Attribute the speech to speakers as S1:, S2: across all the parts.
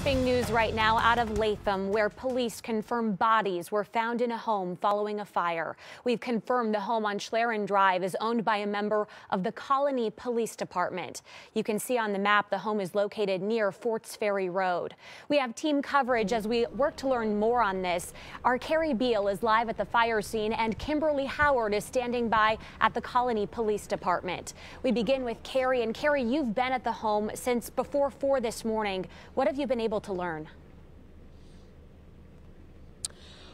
S1: Disturbing news right now out of Latham, where police confirm bodies were found in a home following a fire. We've confirmed the home on Schlerin Drive is owned by a member of the Colonie Police Department. You can see on the map the home is located near Forts Ferry Road. We have team coverage as we work to learn more on this. Our Carrie Beal is live at the fire scene, and Kimberly Howard is standing by at the Colonie Police Department. We begin with Carrie, and Carrie, you've been at the home since before 4 this morning. What have you been able to learn?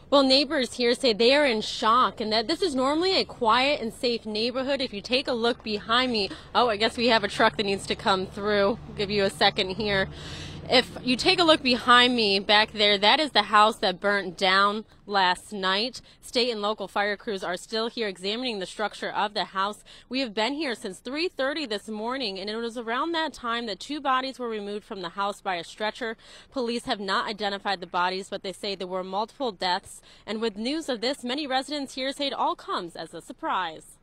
S2: Well, neighbors here say they are in shock and that this is normally a quiet and safe neighborhood. If you take a look behind me, oh, I guess we have a truck that needs to come through. I'll give you a second here. If you take a look behind me back there, that is the house that burnt down last night. State and local fire crews are still here examining the structure of the house. We have been here since 3.30 this morning, and it was around that time that two bodies were removed from the house by a stretcher. Police have not identified the bodies, but they say there were multiple deaths. And with news of this, many residents here say it all comes as a surprise.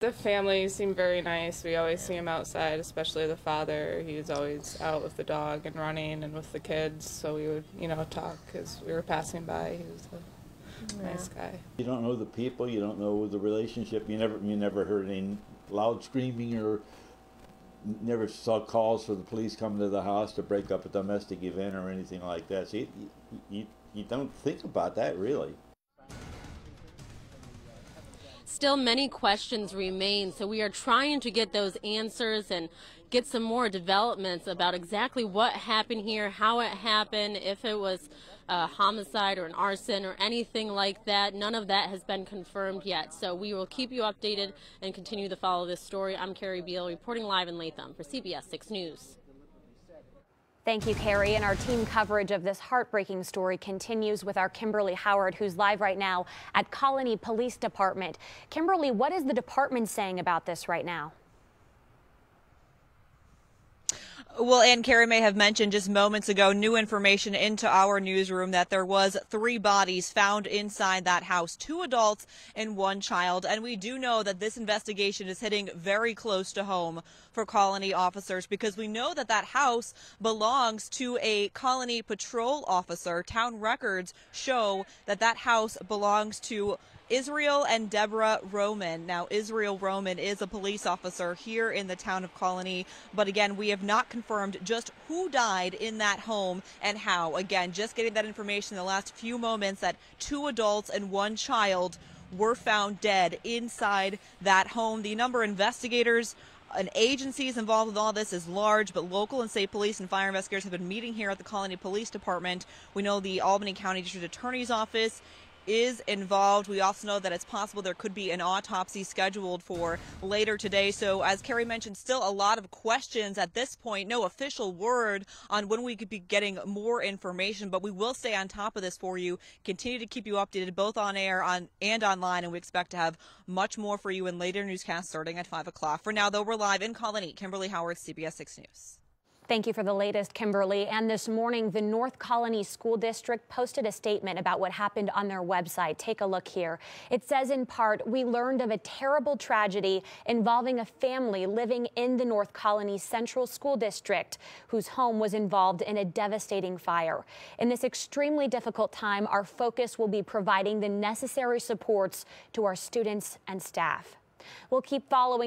S3: The family seemed very nice. We always see him outside, especially the father. He was always out with the dog and running and with the kids. So we would, you know, talk as we were passing by. He was a mm-hmm. yeah. nice guy.
S4: You don't know the people. You don't know the relationship. You never, you never heard any loud screaming or never saw calls for the police coming to the house to break up a domestic event or anything like that. So you, you, you don't think about that really
S2: still many questions remain. So we are trying to get those answers and get some more developments about exactly what happened here, how it happened, if it was a homicide or an arson or anything like that. None of that has been confirmed yet. So we will keep you updated and continue to follow this story. I'm Carrie Beal reporting live in Latham for CBS 6 News.
S1: Thank you, Carrie. And our team coverage of this heartbreaking story continues with our Kimberly Howard, who's live right now at Colonie Police Department. Kimberly, what is the department saying about this right now?
S5: Well, and Carrie may have mentioned just moments ago new information into our newsroom that there was three bodies found inside that house, two adults and one child. And we do know that this investigation is hitting very close to home for Colonie officers because we know that that house belongs to a Colonie patrol officer. Town records show that that house belongs to Israel and Deborah Roman. Now, Israel Roman is a police officer here in the town of Colonie, but again, we have not confirmed just who died in that home and how. Again, just getting that information in the last few moments that two adults and one child were found dead inside that home. The number of investigators and agencies involved with all this is large, but local and state police and fire investigators have been meeting here at the Colonie Police Department. We know the Albany County District Attorney's Office is involved. We also know that it's possible there could be an autopsy scheduled for later today. So, as Carrie mentioned, still a lot of questions at this point. No official word on when we could be getting more information, but we will stay on top of this for you. Continue to keep you updated both on air on and online, and we expect to have much more for you in later newscasts starting at 5 o'clock. For now, though, we're live in Colonie. Kimberly Howard, CBS 6 News.
S1: Thank you for the latest, Kimberly. And this morning, the North Colonie School District posted a statement about what happened on their website. Take a look here. It says in part, we learned of a terrible tragedy involving a family living in the North Colonie Central School District whose home was involved in a devastating fire. In this extremely difficult time, our focus will be providing the necessary supports to our students and staff. We'll keep following